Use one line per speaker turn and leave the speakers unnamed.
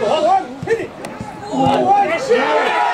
Oh, hit it! Oh, shit!